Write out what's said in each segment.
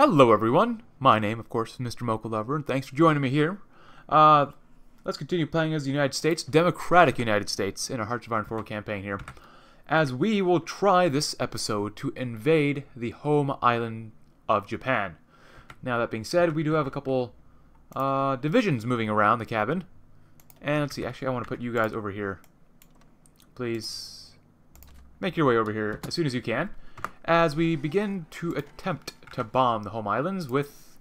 Hello everyone, my name of course is Mr. Mocha Lover, and thanks for joining me here. Uh, let's continue playing as the United States, Democratic United States, in our Hearts of Iron 4 campaign here. As we will try this episode to invade the home island of Japan. Now that being said, we do have a couple uh, divisions moving around the cabin. And let's see, actually I want to put you guys over here. Please make your way over here as soon as you can. As we begin to attempt to bomb the home islands with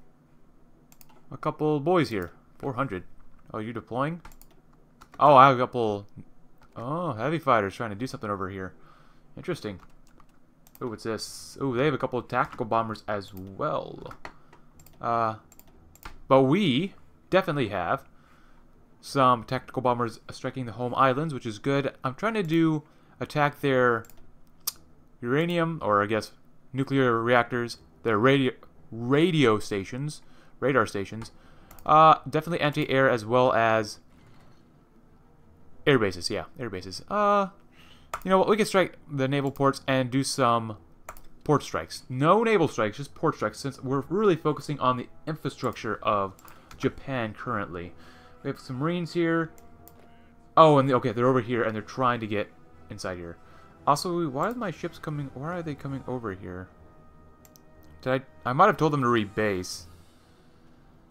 a couple boys here. 400. Oh, you deploying? Oh, I have a couple... Oh, heavy fighters trying to do something over here. Interesting. Oh, what's this? Oh, they have a couple of tactical bombers as well. Uh, but we definitely have some tactical bombers striking the home islands, which is good. I'm trying to do attack their uranium, or I guess nuclear reactors, their radio radio stations, radar stations. Uh, definitely anti-air as well as air bases. Yeah, air bases. Uh, you know what? We can strike the naval ports and do some port strikes. No naval strikes, just port strikes, since we're really focusing on the infrastructure of Japan currently. We have some Marines here. Oh, and the, okay, they're over here, and they're trying to get inside here. Also, why are my ships coming... Why are they coming over here? Did I... I might have told them to rebase.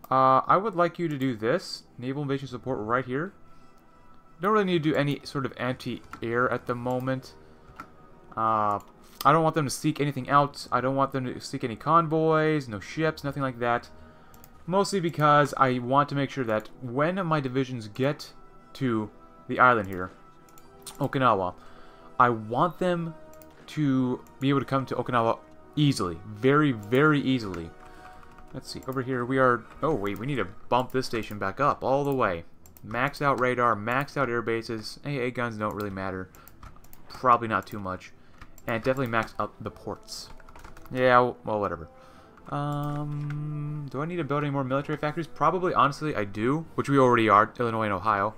Uh, I would like you to do this. Naval invasion support right here. Don't really need to do any sort of anti-air at the moment. Uh, I don't want them to seek anything out. I don't want them to seek any convoys, no ships, nothing like that. Mostly because I want to make sure that when my divisions get to the island here, Okinawa, I want them to be able to come to Okinawa easily. Very, very easily. Let's see, over here we are... Oh, wait, we need to bump this station back up all the way. Maxed out radar, maxed out air bases. AA guns don't really matter. Probably not too much. And definitely max out the ports. Yeah, well, whatever. Um, do I need to build any more military factories? Probably, honestly, I do. Which we already are, Illinois and Ohio.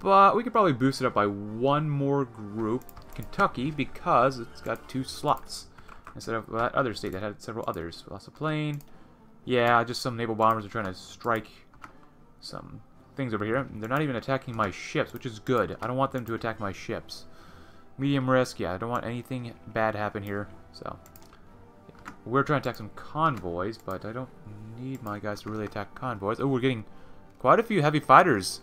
But we could probably boost it up by one more group, Kentucky, because it's got two slots. Instead of that other state that had several others. Lost a plane. Yeah, just some naval bombers are trying to strike some things over here. They're not even attacking my ships, which is good. I don't want them to attack my ships. Medium risk, yeah, I don't want anything bad happen here. So, we're trying to attack some convoys, but I don't need my guys to really attack convoys. Oh, we're getting quite a few heavy fighters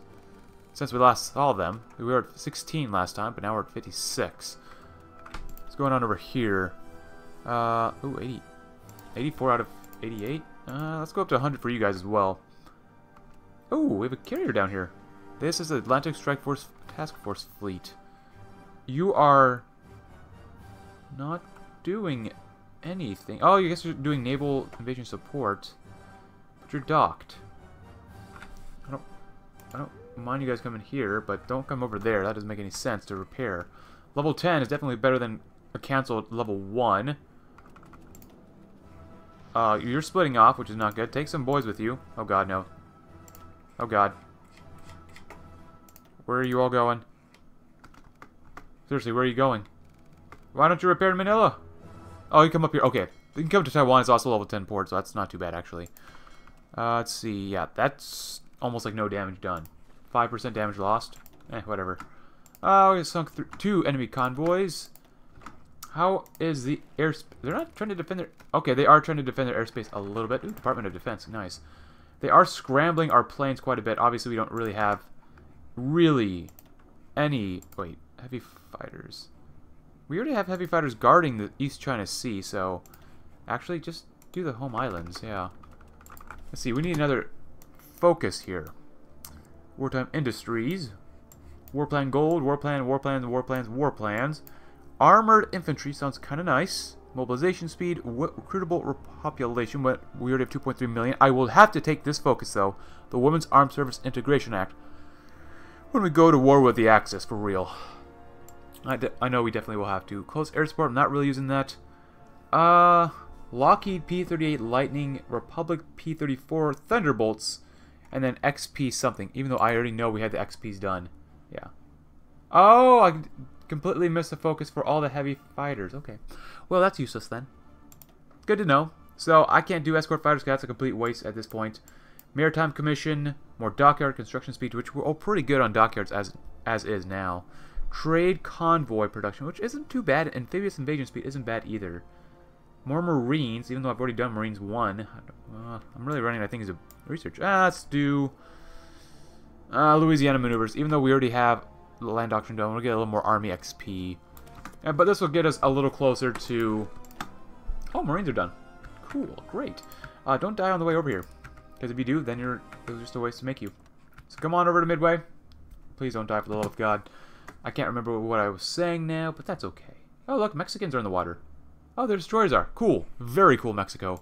since we last saw them. We were at 16 last time, but now we're at 56. What's going on over here? Uh, ooh, 80. 84 out of 88? Uh, let's go up to 100 for you guys as well. Oh, we have a carrier down here. This is the Atlantic Strike Force Task Force Fleet. You are not doing anything. Oh, you guess you're doing naval invasion support, but you're docked. I don't, I don't mind you guys coming here, but don't come over there. That doesn't make any sense to repair. Level 10 is definitely better than a canceled level 1. Uh, you're splitting off, which is not good. Take some boys with you. Oh god, no. Oh god. Where are you all going? Seriously, where are you going? Why don't you repair Manila? Oh, you come up here. Okay. You can come to Taiwan. It's also level 10 port, so that's not too bad, actually. Uh, let's see. Yeah, that's almost like no damage done. 5% damage lost. Eh, whatever. Oh, we sunk two enemy convoys. How is the airspace? They're not trying to defend their... Okay, they are trying to defend their airspace a little bit. Ooh, Department of Defense. Nice. They are scrambling our planes quite a bit. Obviously, we don't really have really any... Wait, heavy fighters. We already have heavy fighters guarding the East China Sea, so... Actually, just do the home islands, yeah. Let's see, we need another focus here. Wartime Industries. Warplan Gold, Warplan, Warplans, Warplans, Warplans. Armored Infantry sounds kind of nice. Mobilization speed, recruitable population, we already have 2.3 million. I will have to take this focus, though. The Women's Armed Service Integration Act. When we go to war with the Axis, for real. I, I know we definitely will have to. Close air support, I'm not really using that. Uh, Lockheed P-38 Lightning, Republic P-34 Thunderbolts, and then XP something, even though I already know we had the XPs done. Yeah. Oh, I completely missed the focus for all the heavy fighters. Okay. Well, that's useless then. Good to know. So I can't do escort fighters because that's a complete waste at this point. Maritime Commission, more dockyard construction speed, which we're all pretty good on dockyards as as is now. Trade convoy production, which isn't too bad. Amphibious invasion speed isn't bad either. More Marines, even though I've already done Marines 1. Uh, I'm really running out of things to research. Ah, let's do uh, Louisiana maneuvers. Even though we already have the land doctrine done, we'll get a little more Army XP. But this will get us a little closer to... Oh, Marines are done. Cool, great. Uh, don't die on the way over here. Because if you do, then you're just a waste to make you. So come on over to Midway. Please don't die for the love of God. I can't remember what I was saying now, but that's okay. Oh, look, Mexicans are in the water. Oh, their destroyers are. Cool. Very cool, Mexico.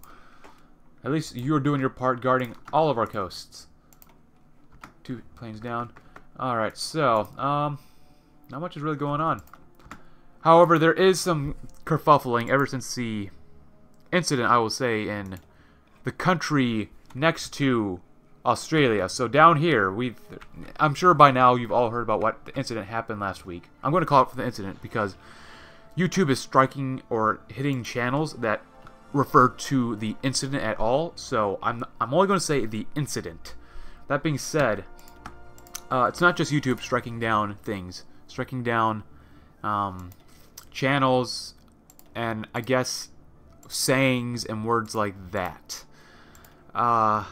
At least you're doing your part guarding all of our coasts. Two planes down. Alright, so, um, not much is really going on. However, there is some kerfuffling ever since the incident, I will say, in the country next to Australia. So down here, we've, I'm sure by now you've all heard about what the incident happened last week. I'm going to call it for the incident because YouTube is striking or hitting channels that refer to the incident at all. So I'm, I'm only going to say the incident. That being said, uh, it's not just YouTube striking down things, striking down um, channels and I guess sayings and words like that. Uh,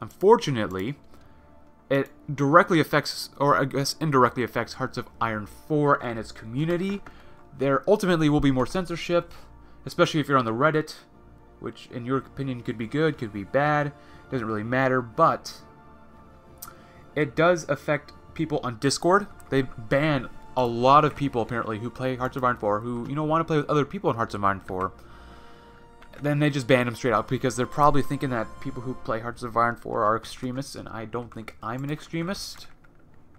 unfortunately, it directly affects, or I guess indirectly affects Hearts of Iron 4 and its community there ultimately will be more censorship, especially if you're on the Reddit, which in your opinion could be good, could be bad, doesn't really matter, but it does affect people on Discord. They ban a lot of people apparently who play Hearts of Iron 4 who, you know, want to play with other people in Hearts of Iron 4. Then they just ban them straight out because they're probably thinking that people who play Hearts of Iron 4 are extremists, and I don't think I'm an extremist.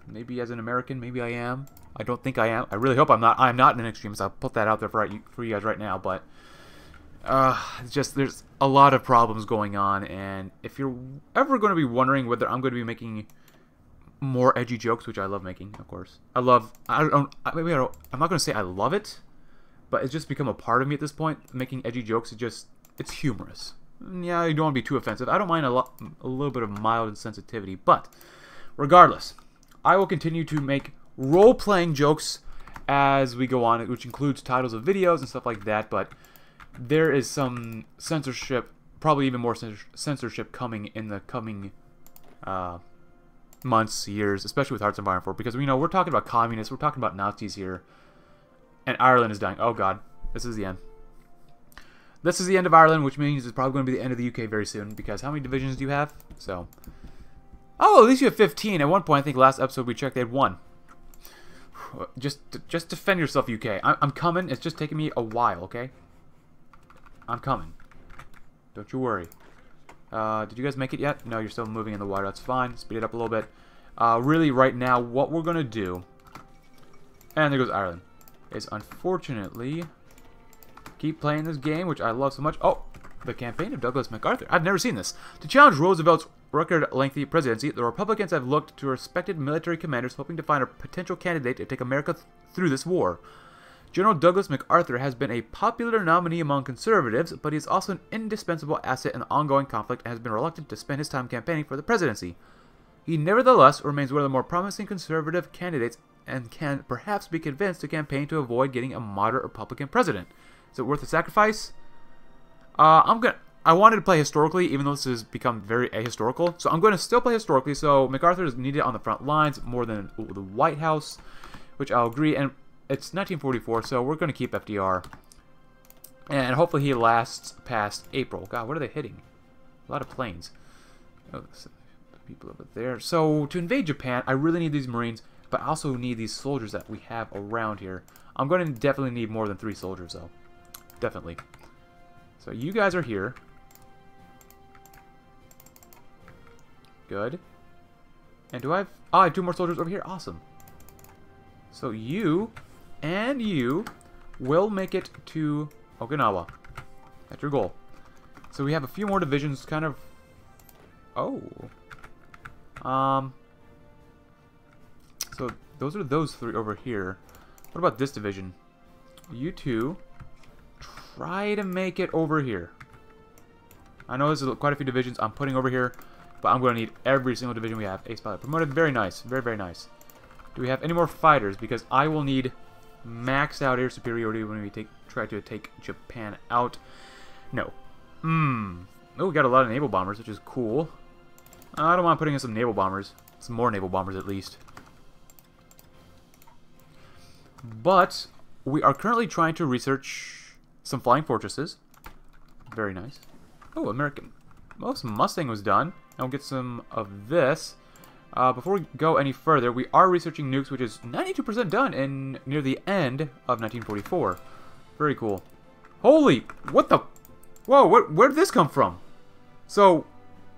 Maybe as an American, maybe I am. I don't think I am. I really hope I'm not. I'm not an extremist. I'll put that out there for for you guys right now. But uh, just there's a lot of problems going on, and if you're ever going to be wondering whether I'm going to be making more edgy jokes, which I love making, of course. I love. I don't. Maybe I don't. I'm not going to say I love it, but it's just become a part of me at this point. Making edgy jokes is just it's humorous. Yeah, you don't want to be too offensive. I don't mind a lot, a little bit of mild insensitivity, but regardless, I will continue to make role-playing jokes as we go on, which includes titles of videos and stuff like that, but there is some censorship, probably even more censorship coming in the coming uh, months, years, especially with Hearts of Iron 4, because, you know, we're talking about communists, we're talking about Nazis here, and Ireland is dying. Oh, God. This is the end. This is the end of Ireland, which means it's probably going to be the end of the UK very soon, because how many divisions do you have? So, oh, at least you have 15. At one point, I think last episode we checked, they had one. Just, just defend yourself, UK. I I'm coming. It's just taking me a while, okay? I'm coming. Don't you worry. Uh, did you guys make it yet? No, you're still moving in the water. That's fine. Speed it up a little bit. Uh, really, right now, what we're going to do... And there goes Ireland. Is unfortunately... Keep playing this game, which I love so much. Oh, the campaign of Douglas MacArthur. I've never seen this. To challenge Roosevelt's record-lengthy presidency, the Republicans have looked to respected military commanders hoping to find a potential candidate to take America th through this war. General Douglas MacArthur has been a popular nominee among conservatives, but he is also an indispensable asset in the ongoing conflict and has been reluctant to spend his time campaigning for the presidency. He nevertheless remains one of the more promising conservative candidates and can perhaps be convinced to campaign to avoid getting a moderate Republican president. Is it worth the sacrifice? Uh, I'm gonna. I wanted to play historically, even though this has become very ahistorical. So I'm going to still play historically. So MacArthur is needed on the front lines more than the White House, which I'll agree. And it's 1944, so we're going to keep FDR. And hopefully he lasts past April. God, what are they hitting? A lot of planes. Oh, people over there. So to invade Japan, I really need these Marines, but I also need these soldiers that we have around here. I'm going to definitely need more than three soldiers, though. Definitely. So you guys are here. Good. And do I have... Oh, I have two more soldiers over here. Awesome. So you and you will make it to Okinawa. That's your goal. So we have a few more divisions kind of... Oh. Um. So those are those three over here. What about this division? You two try to make it over here. I know there's quite a few divisions I'm putting over here, but I'm going to need every single division we have. Ace pilot promoted. Very nice. Very, very nice. Do we have any more fighters? Because I will need maxed out air superiority when we take try to take Japan out. No. Hmm. Oh, we got a lot of naval bombers, which is cool. I don't mind putting in some naval bombers. Some more naval bombers, at least. But we are currently trying to research some flying fortresses. Very nice. Oh, American. Most Mustang was done. I'll get some of this. Uh, before we go any further, we are researching nukes, which is 92% done and near the end of 1944. Very cool. Holy, what the? Whoa, where did this come from? So,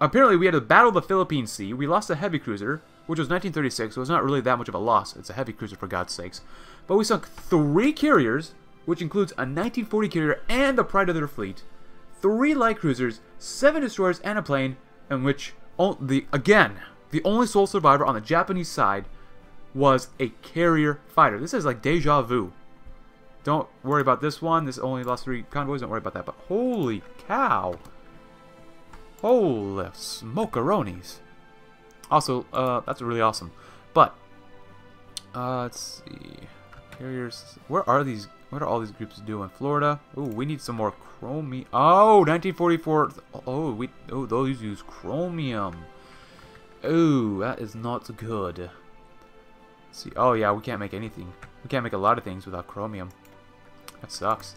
apparently we had to battle the Philippine Sea. We lost a heavy cruiser, which was 1936, so it's not really that much of a loss. It's a heavy cruiser, for God's sakes. But we sunk three carriers, which includes a 1940 carrier and the pride of their fleet, three light cruisers, seven destroyers, and a plane, in which, the again, the only sole survivor on the Japanese side was a carrier fighter. This is like deja vu. Don't worry about this one. This only lost three convoys. Don't worry about that. But holy cow. Holy smokeronis. Also, uh, that's really awesome. But, uh, let's see. Carriers. Where are these? What are all these groups doing? In Florida. Oh, we need some more chromium. Oh, 1944. Oh, we. Oh, those use chromium. Oh, that is not good. Let's see. Oh, yeah, we can't make anything. We can't make a lot of things without chromium. That sucks.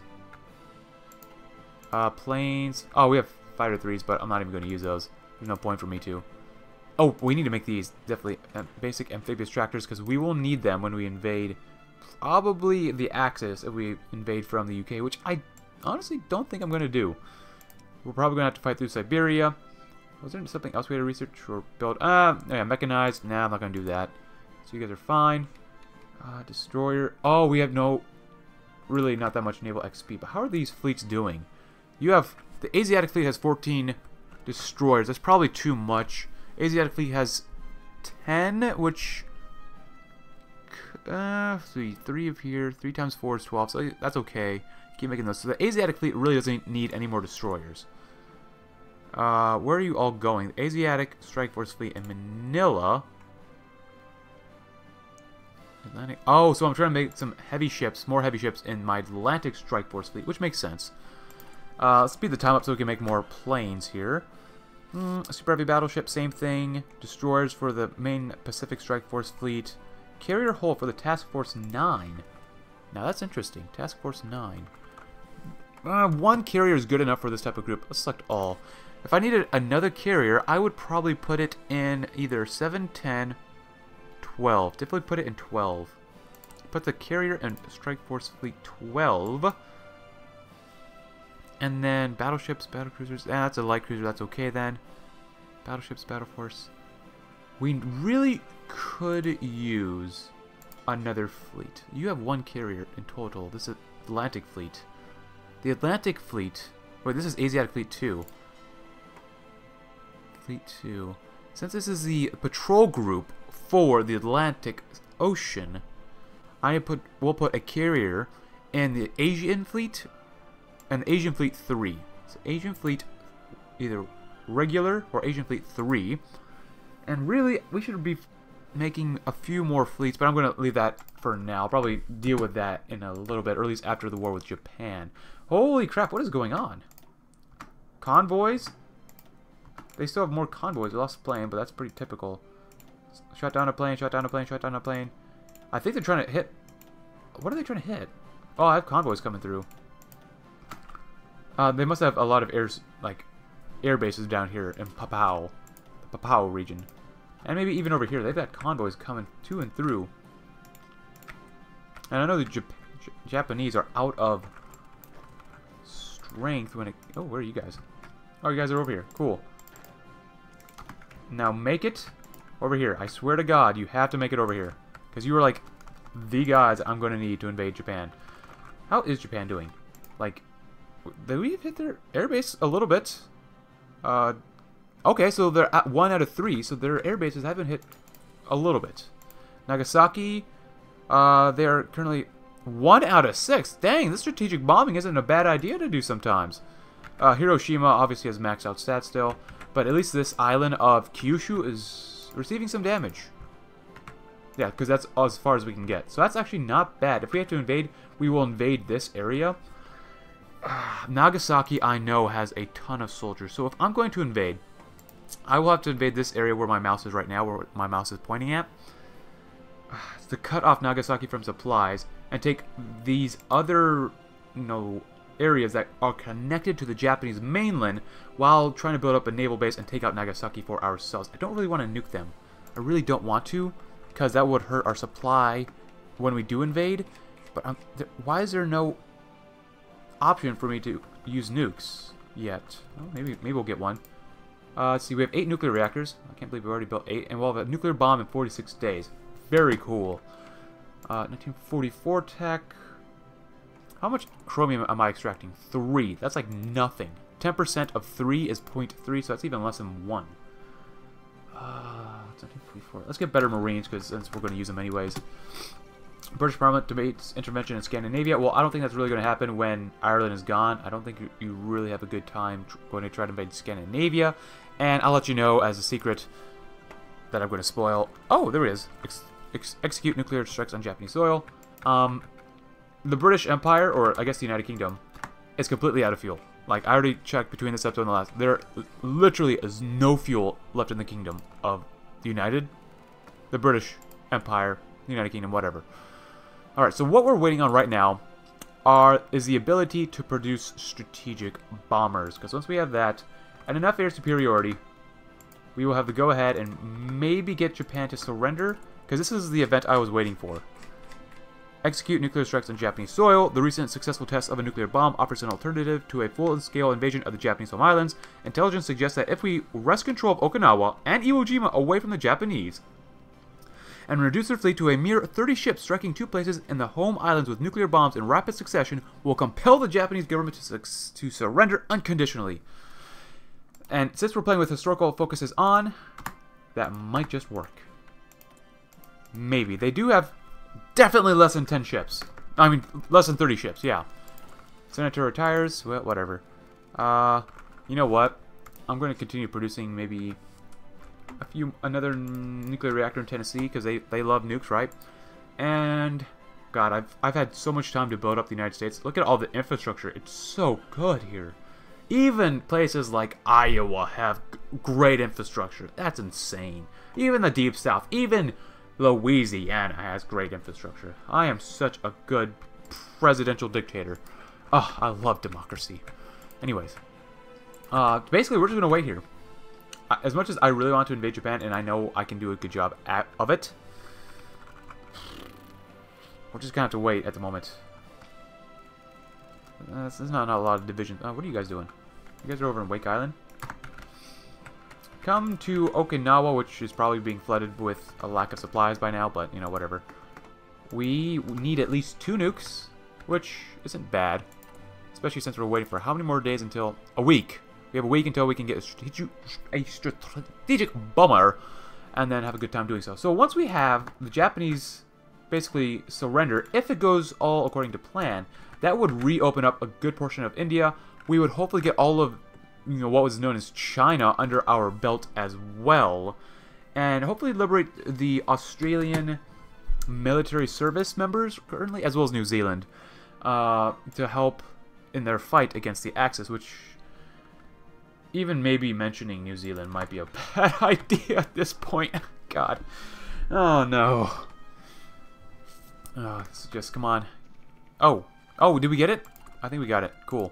Uh, planes. Oh, we have fighter threes, but I'm not even going to use those. There's no point for me to. Oh, we need to make these definitely uh, basic amphibious tractors because we will need them when we invade probably the Axis if we invade from the UK, which I honestly don't think I'm going to do. We're probably going to have to fight through Siberia. Was there something else we had to research or build? Uh, yeah, mechanized. Nah, I'm not going to do that. So you guys are fine. Uh, destroyer. Oh, we have no really not that much naval XP. But how are these fleets doing? You have the Asiatic fleet has 14 destroyers. That's probably too much. Asiatic fleet has 10, which uh, three, three of here, three times four is 12, so that's okay. Keep making those. So the Asiatic fleet really doesn't need any more destroyers. Uh, where are you all going? The Asiatic Strike Force fleet in Manila. Atlantic. Oh, so I'm trying to make some heavy ships, more heavy ships in my Atlantic Strike Force fleet, which makes sense. Uh, let's speed the time up so we can make more planes here. Mm, super heavy battleship, same thing. Destroyers for the main Pacific Strike Force fleet. Carrier hull for the Task Force 9. Now that's interesting. Task Force 9. Uh, one carrier is good enough for this type of group. Let's select all. If I needed another carrier, I would probably put it in either 7, 10, 12. Definitely put it in 12. Put the carrier and strike force fleet 12. And then battleships, battle cruisers. Ah, that's a light cruiser. That's okay then. Battleships, battle force. We really could use another fleet. You have one carrier in total. This is Atlantic fleet. The Atlantic fleet. Wait, this is Asiatic fleet 2. Fleet 2. Since this is the patrol group for the Atlantic Ocean, I put will put a carrier in the Asian fleet and Asian fleet 3. So Asian fleet either regular or Asian fleet 3. And really, we should be making a few more fleets, but I'm going to leave that for now. I'll probably deal with that in a little bit, or at least after the war with Japan. Holy crap, what is going on? Convoys? They still have more convoys. They lost a plane, but that's pretty typical. Shot down a plane, shot down a plane, shot down a plane. I think they're trying to hit... What are they trying to hit? Oh, I have convoys coming through. Uh, they must have a lot of airs, like, air bases down here in Papao. The Papao region. And maybe even over here. They've got convoys coming to and through. And I know the Jap Japanese are out of strength when it... Oh, where are you guys? Oh, you guys are over here. Cool. Now make it over here. I swear to God, you have to make it over here. Because you are like the guys I'm going to need to invade Japan. How is Japan doing? Like, did we hit their airbase a little bit? Uh, okay, so they're at one out of three, so their air bases haven't hit a little bit. Nagasaki, uh, they're currently one out of six. Dang, this strategic bombing isn't a bad idea to do sometimes. Uh, Hiroshima obviously has maxed out stats still, but at least this island of Kyushu is receiving some damage. Yeah, because that's as far as we can get. So that's actually not bad. If we have to invade, we will invade this area. Nagasaki, I know, has a ton of soldiers. So if I'm going to invade, I will have to invade this area where my mouse is right now, where my mouse is pointing at. To cut off Nagasaki from supplies and take these other, you know, areas that are connected to the Japanese mainland while trying to build up a naval base and take out Nagasaki for ourselves. I don't really want to nuke them. I really don't want to because that would hurt our supply when we do invade. But um, why is there no option for me to use nukes yet? Well, maybe maybe we'll get one. Uh, let's see, we have eight nuclear reactors. I can't believe we already built eight, and we'll have a nuclear bomb in 46 days. Very cool. Uh, 1944 tech. How much chromium am I extracting? Three. That's like nothing. 10% of 3 is 0.3, so that's even less than 1. Uh, Let's get better Marines, because since we're going to use them anyways. British Parliament debates intervention in Scandinavia. Well, I don't think that's really going to happen when Ireland is gone. I don't think you really have a good time going to try to invade Scandinavia. And I'll let you know as a secret that I'm going to spoil. Oh, there it is. Ex ex execute nuclear strikes on Japanese soil. Um, the British Empire, or I guess the United Kingdom, is completely out of fuel. Like, I already checked between this episode and the last. There literally is no fuel left in the kingdom of the United, the British Empire, the United Kingdom, whatever. Alright, so what we're waiting on right now are is the ability to produce strategic bombers. Because once we have that, and enough air superiority, we will have to go-ahead and maybe get Japan to surrender. Because this is the event I was waiting for. Execute nuclear strikes on Japanese soil. The recent successful test of a nuclear bomb offers an alternative to a full-scale invasion of the Japanese home islands. Intelligence suggests that if we wrest control of Okinawa and Iwo Jima away from the Japanese, and reduce their fleet to a mere 30 ships striking two places in the home islands with nuclear bombs in rapid succession, will compel the Japanese government to, to surrender unconditionally. And since we're playing with historical focuses on, that might just work. Maybe. They do have Definitely less than 10 ships. I mean, less than 30 ships, yeah. Senator retires, well, whatever. Uh, you know what? I'm going to continue producing maybe a few, another nuclear reactor in Tennessee, because they, they love nukes, right? And, God, I've, I've had so much time to build up the United States. Look at all the infrastructure. It's so good here. Even places like Iowa have great infrastructure. That's insane. Even the Deep South, even Louisiana has great infrastructure. I am such a good presidential dictator. Oh, I love democracy. Anyways, uh, basically, we're just going to wait here. As much as I really want to invade Japan, and I know I can do a good job at, of it, we're just going to have to wait at the moment. There's not, not a lot of divisions. Uh, what are you guys doing? You guys are over in Wake Island? Come to Okinawa, which is probably being flooded with a lack of supplies by now, but, you know, whatever. We need at least two nukes, which isn't bad. Especially since we're waiting for how many more days until... A week. We have a week until we can get a strategic, a strategic bomber and then have a good time doing so. So once we have the Japanese basically surrender, if it goes all according to plan, that would reopen up a good portion of India. We would hopefully get all of you know what was known as China under our belt as well, and hopefully liberate the Australian military service members currently, as well as New Zealand, uh, to help in their fight against the Axis, which even maybe mentioning New Zealand might be a bad idea at this point. God. Oh, no. Oh, just, come on. Oh. Oh, did we get it? I think we got it. Cool.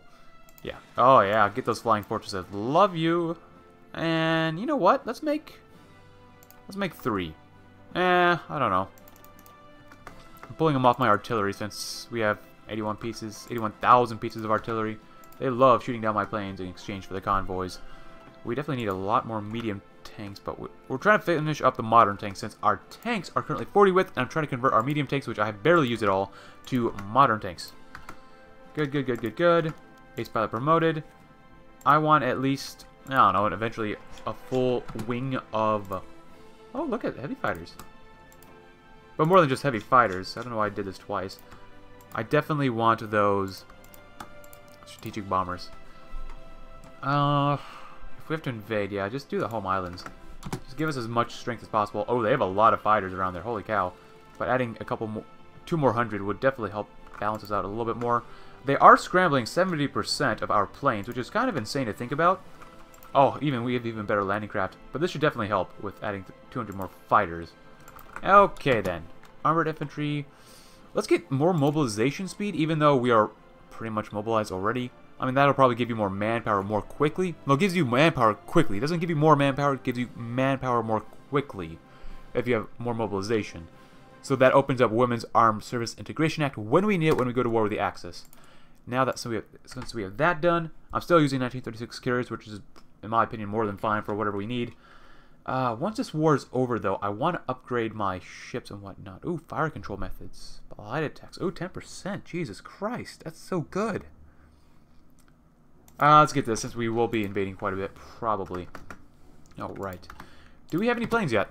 Yeah. Oh, yeah. Get those flying fortresses. Love you. And you know what? Let's make... Let's make three. Eh, I don't know. I'm pulling them off my artillery since we have 81 pieces, 81,000 pieces of artillery. They love shooting down my planes in exchange for the convoys. We definitely need a lot more medium tanks, but we're trying to finish up the modern tanks since our tanks are currently 40 width, and I'm trying to convert our medium tanks, which I have barely used at all, to modern tanks. Good, good, good, good, good. Ace pilot promoted. I want at least, I don't know, eventually a full wing of... Oh, look at heavy fighters. But more than just heavy fighters. I don't know why I did this twice. I definitely want those strategic bombers. Uh, if we have to invade, yeah, just do the home islands. Just give us as much strength as possible. Oh, they have a lot of fighters around there. Holy cow. But adding a couple more, two more hundred would definitely help balance us out a little bit more. They are scrambling 70% of our planes, which is kind of insane to think about. Oh, even we have even better landing craft. But this should definitely help with adding 200 more fighters. Okay, then. Armored infantry. Let's get more mobilization speed, even though we are pretty much mobilized already. I mean, that'll probably give you more manpower more quickly. No, it gives you manpower quickly. It doesn't give you more manpower, it gives you manpower more quickly if you have more mobilization. So that opens up Women's Armed Service Integration Act when we need it when we go to war with the Axis. Now that we have, since we have that done, I'm still using 1936 carriers, which is, in my opinion, more than fine for whatever we need. Uh, once this war is over, though, I want to upgrade my ships and whatnot. Ooh, fire control methods. Light attacks. Ooh, 10%. Jesus Christ, that's so good. Uh, let's get this, since we will be invading quite a bit, probably. Alright. Do we have any planes yet?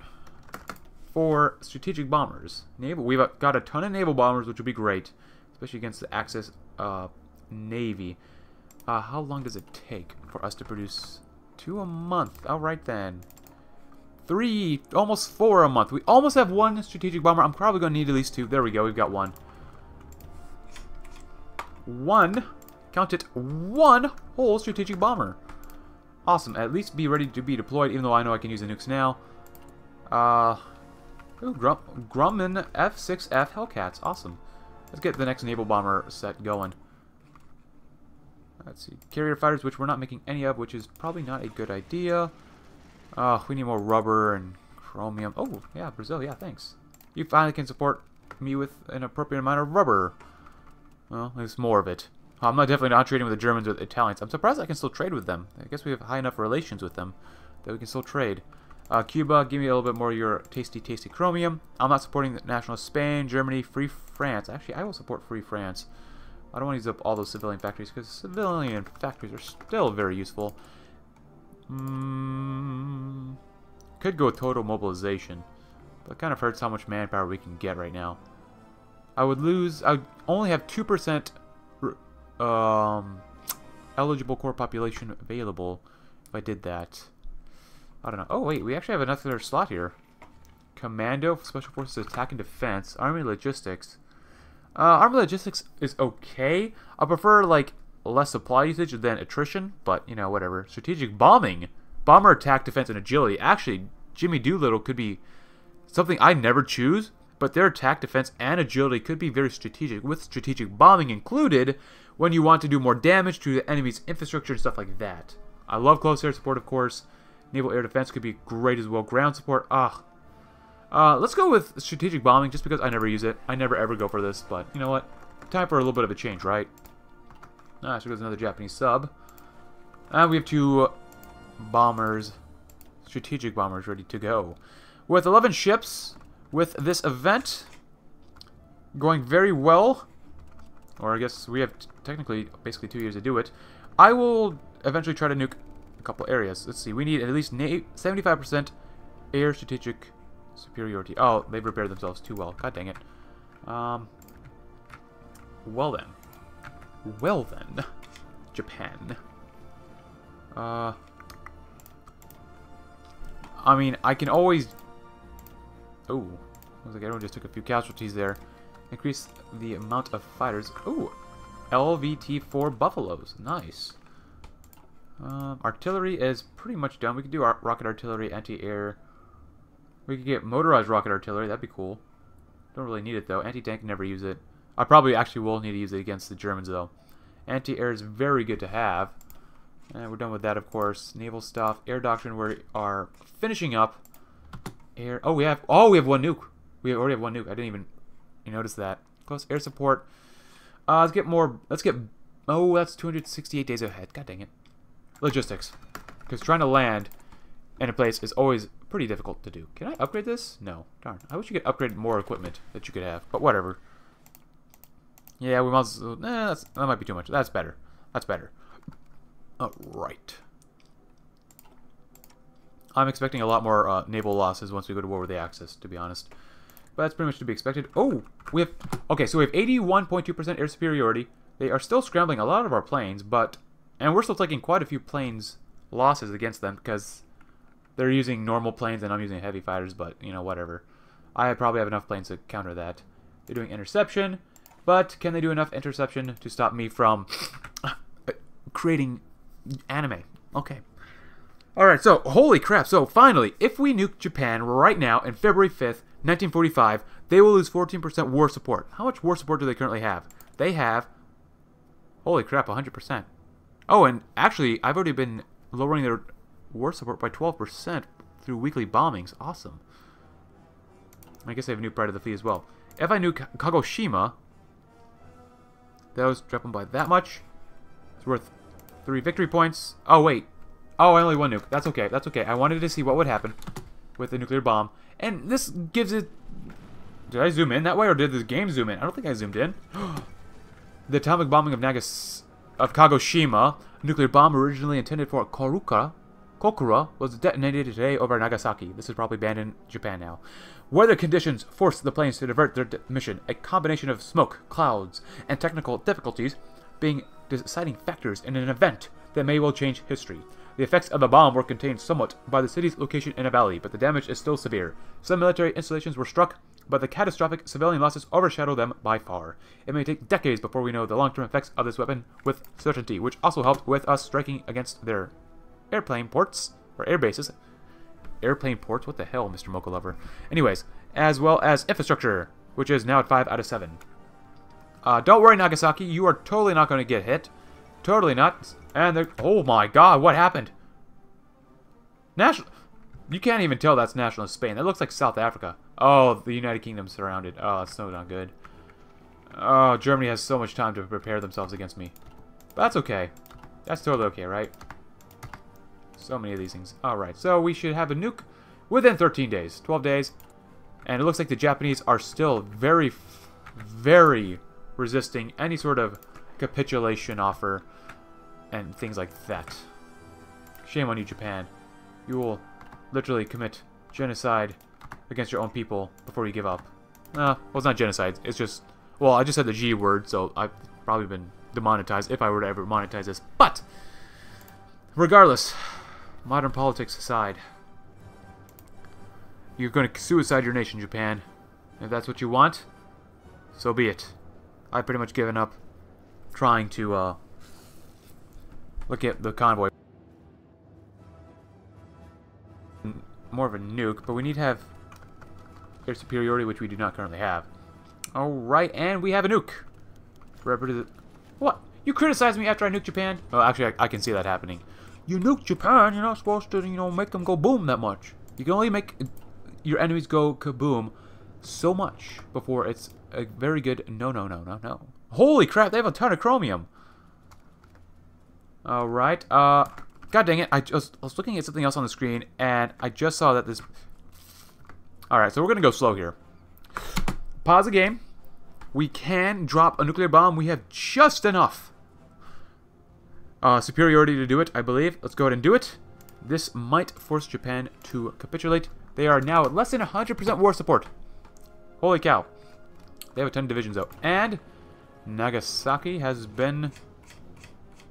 For strategic bombers. Naval. We've got a ton of naval bombers, which would be great. Especially against the Axis uh, Navy. Uh, how long does it take for us to produce? Two a month. Alright then three, almost four a month. We almost have one strategic bomber. I'm probably going to need at least two. There we go. We've got one. One, count it, one whole strategic bomber. Awesome. At least be ready to be deployed, even though I know I can use the nukes now. Uh, ooh, Grum Grumman F6F Hellcats. Awesome. Let's get the next naval bomber set going. Let's see. Carrier fighters, which we're not making any of, which is probably not a good idea. Oh, we need more rubber and chromium. Oh, yeah, Brazil, yeah, thanks. You finally can support me with an appropriate amount of rubber. Well, there's more of it. I'm not definitely not trading with the Germans or the Italians. I'm surprised I can still trade with them. I guess we have high enough relations with them that we can still trade. Uh, Cuba, give me a little bit more of your tasty, tasty chromium. I'm not supporting the national Spain, Germany, Free France. Actually, I will support Free France. I don't want to use up all those civilian factories because civilian factories are still very useful. Mm, could go total mobilization. But kind of hurts how much manpower we can get right now. I would lose... I would only have 2% um, eligible core population available if I did that. I don't know. Oh, wait. We actually have another slot here. Commando, Special Forces Attack and Defense, Army Logistics. Uh, Army Logistics is okay. I prefer, like, less supply usage than attrition, but, you know, whatever. Strategic bombing. Bomber attack, defense, and agility. Actually, Jimmy Doolittle could be something I never choose, but their attack, defense, and agility could be very strategic, with strategic bombing included when you want to do more damage to the enemy's infrastructure and stuff like that. I love close air support, of course. Naval air defense could be great as well. Ground support, ah. Uh, let's go with strategic bombing, just because I never use it. I never ever go for this, but you know what? Time for a little bit of a change, right? Ah, so there's another Japanese sub. And we have two bombers, strategic bombers ready to go. With 11 ships, with this event going very well, or I guess we have technically basically two years to do it, I will eventually try to nuke a couple areas. Let's see, we need at least 75% air strategic superiority. Oh, they've repaired themselves too well. God dang it. Um, well then. Well then, Japan. Uh, I mean, I can always... Oh, looks like everyone just took a few casualties there. Increase the amount of fighters. Oh, LVT-4 Buffaloes. Nice. Um, artillery is pretty much done. We could do rocket artillery, anti-air. We could get motorized rocket artillery. That'd be cool. Don't really need it, though. Anti-tank never use it. I probably actually will need to use it against the Germans, though. Anti-air is very good to have. And we're done with that, of course. Naval stuff. Air doctrine, we are finishing up. Air. Oh, we have. Oh, we have one nuke. We already have one nuke. I didn't even notice that. Close air support. Uh, let's get more. Let's get. Oh, that's 268 days ahead. God dang it. Logistics. Because trying to land in a place is always pretty difficult to do. Can I upgrade this? No. Darn. I wish you could upgrade more equipment that you could have. But whatever. Yeah, we must. Eh, that might be too much. That's better. That's better. Alright. I'm expecting a lot more uh, naval losses once we go to war with the Axis, to be honest. But that's pretty much to be expected. Oh, we have... Okay, so we have 81.2% air superiority. They are still scrambling a lot of our planes, but And we're still taking quite a few planes losses against them because they're using normal planes and I'm using heavy fighters, but, you know, whatever. I probably have enough planes to counter that. They're doing interception, but can they do enough interception to stop me from creating anime? Okay. Alright, so, holy crap. So, finally, if we nuke Japan right now in February 5th, 1945, they will lose 14% war support. How much war support do they currently have? They have, holy crap, 100%. Oh, and actually, I've already been lowering their war support by 12% through weekly bombings. Awesome. I guess I have a new pride of the fleet as well. If I nuke Kagoshima, that was dropping by that much. It's worth three victory points. Oh, wait. Oh, I only one nuke. That's okay. That's okay. I wanted to see what would happen with the nuclear bomb. And this gives it... Did I zoom in that way, or did the game zoom in? I don't think I zoomed in. the atomic bombing of Nagas... of Kagoshima, a nuclear bomb originally intended for Koruka, Kokura, was detonated today over Nagasaki. This is probably banned in Japan now. Weather conditions forced the planes to divert their mission. A combination of smoke, clouds, and technical difficulties being deciding factors in an event that may well change history. The effects of the bomb were contained somewhat by the city's location in a valley, but the damage is still severe. Some military installations were struck, but the catastrophic civilian losses overshadow them by far. It may take decades before we know the long-term effects of this weapon with certainty, which also helped with us striking against their airplane ports, or air bases. Airplane ports? What the hell, Mr. Mocha Lover? Anyways, as well as infrastructure, which is now at 5 out of 7. Uh, don't worry, Nagasaki, you are totally not going to get hit. Totally not. And they're... Oh my god, what happened? National... You can't even tell that's national Spain. That looks like South Africa. Oh, the United Kingdom surrounded. Oh, that's so not good. Oh, Germany has so much time to prepare themselves against me. But that's okay. That's totally okay, right? So many of these things. Alright, so we should have a nuke within 13 days. 12 days. And it looks like the Japanese are still very, very resisting any sort of capitulation offer and things like that. Shame on you, Japan. You will literally commit genocide against your own people before you give up. Uh, well, it's not genocide. It's just... Well, I just said the G word, so I've probably been demonetized if I were to ever monetize this. But, regardless, modern politics aside, you're going to suicide your nation, Japan. If that's what you want, so be it. I've pretty much given up trying to uh, look at the convoy. More of a nuke, but we need to have air superiority, which we do not currently have. Alright, and we have a nuke. What? You criticize me after I nuke Japan? Oh, actually, I, I can see that happening. You nuke Japan, you're not supposed to, you know, make them go boom that much. You can only make your enemies go kaboom so much before it's a very good no, no, no, no, no. Holy crap, they have a ton of chromium. Alright, uh, god dang it, I just I was looking at something else on the screen, and I just saw that this... Alright, so we're gonna go slow here. Pause the game. We can drop a nuclear bomb. We have just enough uh, superiority to do it, I believe. Let's go ahead and do it. This might force Japan to capitulate. They are now at less than 100% war support. Holy cow. They have a ton of divisions, though. And Nagasaki has been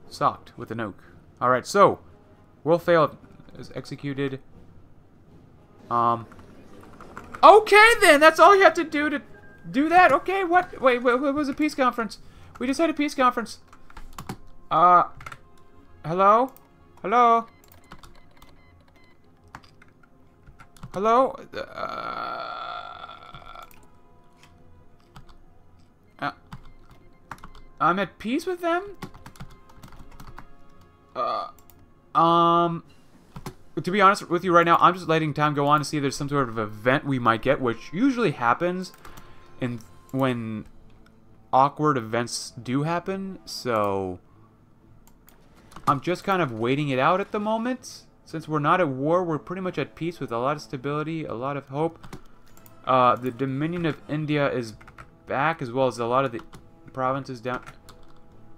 socked with a nuke. Alright, so, World Fail is executed. Um, okay then, that's all you have to do to do that? Okay, what? Wait, what, what was a peace conference? We just had a peace conference. Uh, hello? Hello? Hello? Uh... I'm at peace with them? Uh, um, to be honest with you right now, I'm just letting time go on to see if there's some sort of event we might get, which usually happens in when awkward events do happen, so I'm just kind of waiting it out at the moment. Since we're not at war, we're pretty much at peace with a lot of stability, a lot of hope. Uh, the Dominion of India is back, as well as a lot of the provinces down...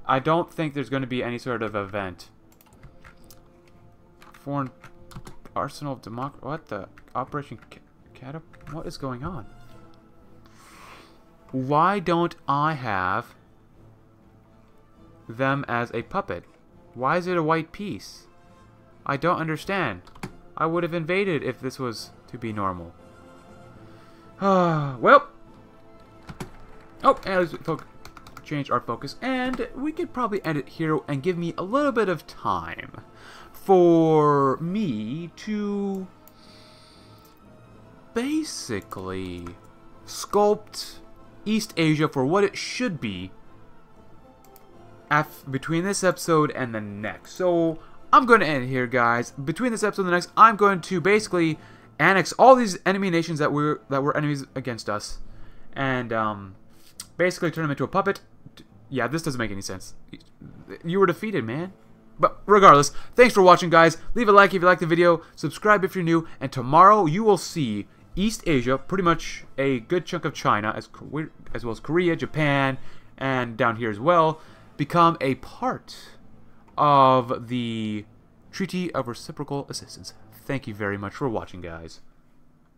I don't think there's going to be any sort of event. Foreign Arsenal of Democracy... What the? Operation Catap... What is going on? Why don't I have them as a puppet? Why is it a white piece? I don't understand. I would have invaded if this was to be normal. well. Oh, and change our focus. And we could probably end it here and give me a little bit of time for me to basically sculpt East Asia for what it should be between this episode and the next. So I'm going to end here, guys. Between this episode and the next, I'm going to basically annex all these enemy nations that were that were enemies against us, and um, basically turn them into a puppet. Yeah, this doesn't make any sense. You were defeated, man. But regardless, thanks for watching, guys. Leave a like if you like the video, subscribe if you're new, and tomorrow you will see East Asia, pretty much a good chunk of China, as, as well as Korea, Japan, and down here as well, become a part of the Treaty of Reciprocal Assistance. Thank you very much for watching, guys.